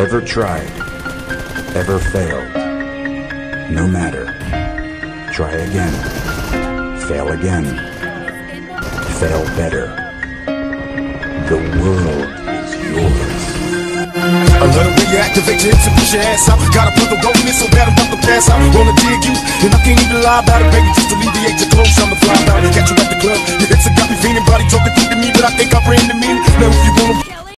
Ever tried? Ever failed? No matter. Try again. Fail again. Fail better. The world is yours. I love the way you push your ass out. Gotta put the road in so bad I'm about to pass out. Wanna dig you, and I can't even lie about it, baby. Just alleviate your clothes, I'm the fly about it. Catch you at the club, your hips have got me feeling, body talking through to me, but I think I ran the meaning.